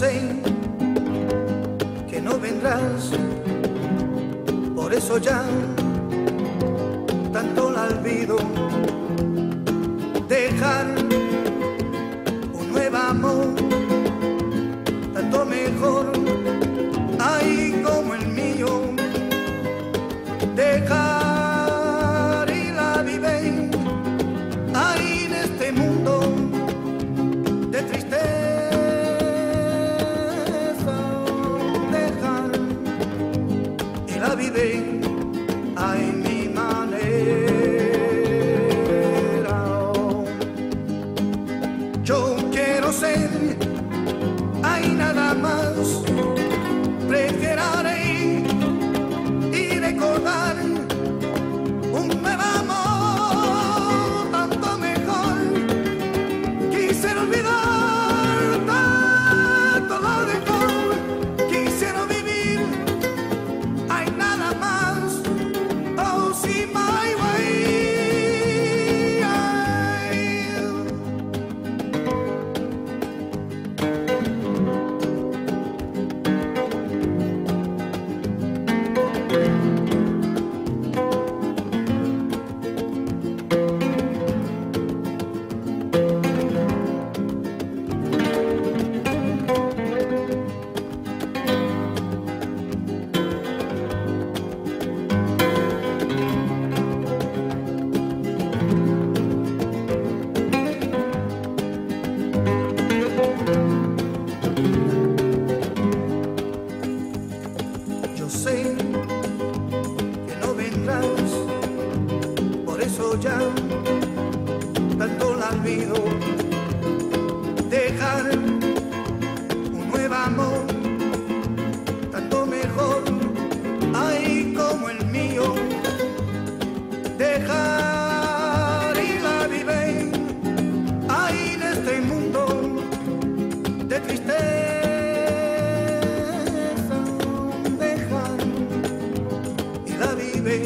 sé que no vendrás, por eso ya tanto la olvido. Dejar un nuevo amor, tanto mejor. La vive ahí mi manera. Yo quiero ser ahí nada más. Ya tanto la olvido. Dejar un nuevo amor, tanto mejor, ahí como el mío. Dejar y la vive ahí en este mundo de tristeza. Dejar y la vive